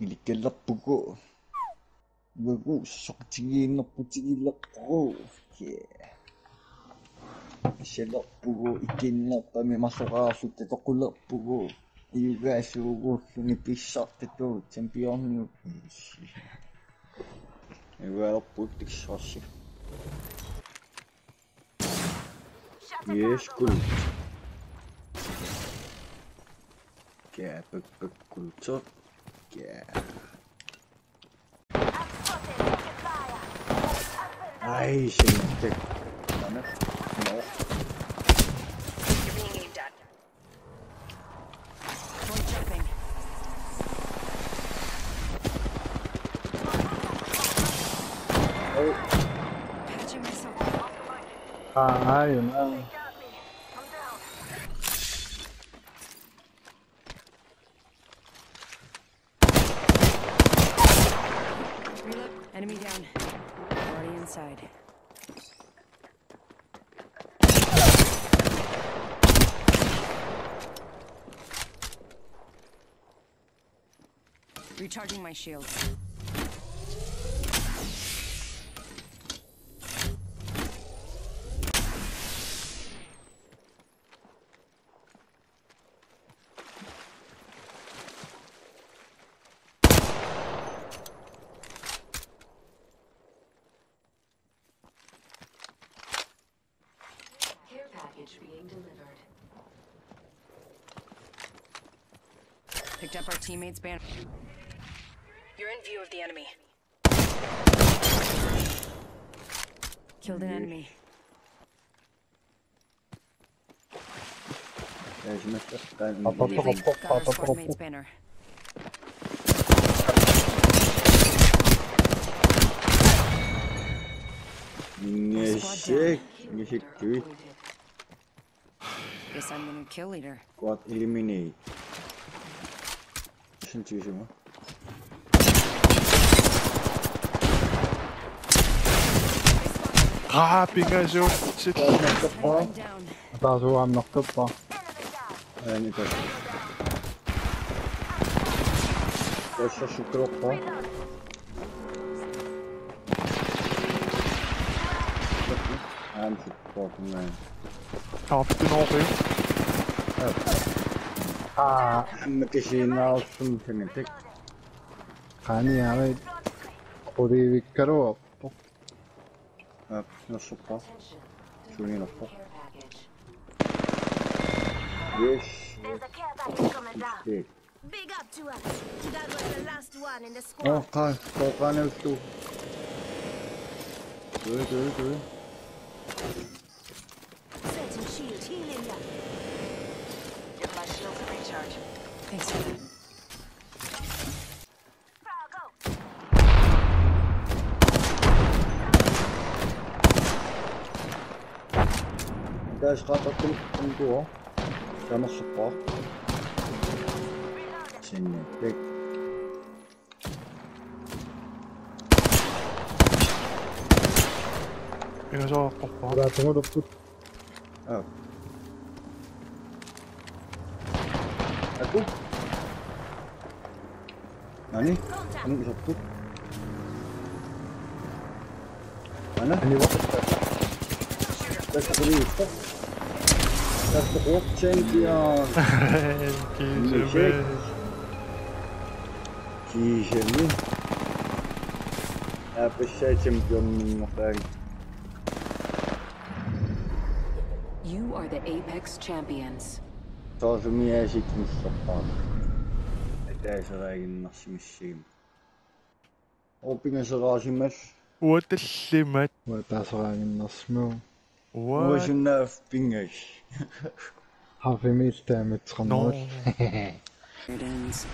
ini gelap buku buku sok cingin buku cingin lap buku saya lap buku ikin lap kami masuk aku tetap ku lap buku you guys buku ini pisau itu champion you guys well put sosi yes cool. Yeah, but, but. Point jumping. Patching myself up. Ah, yun na. Reload. Inside. Recharging my shields. package being delivered. Picked up our teammate's banner. You're in view of the enemy. Killed an enemy. Yeah, je mets ça. Neşek, neşek değil. Guess I'm the new kill leader. Got eliminate. Şimdi çekeceğim ha. Ah, pingajou. Shit. That's who I'm knocked up for. I need to. Koşa şu krok var. I'm supporting man. Tamam ne oluyor? Evet. Aa, kişinin olsun senetik. Hani abi, kodi bir kere o. Evet, ne şıkta. Şunu ne. Yes. Big up to us. That was the last one in the squad. Oh, kay, kokan Shield, healing ya. Give my shields a recharge. Thanks. Out. Guys, gaat dat om door. Dan nog support. Sinitik. Pingasyo ako pa. Wala tumulog po. Oh. Ako? Nani? Contact. Oh. Aku. Nah ni. Ini bisa tutup. Mana? Ini waktu. Beste is Beste op champion. Kiezen Kiezen Appreciate champion are the Apex champions. Tozumi esitin sopan. Этэсэраагин нарсимиссигим. Опингасераасимас. Ууталлимат. Уутаасераагиннэрсмуу. What? Уусиннааф пингас. Хафимистаамитсэрнерус. It ends.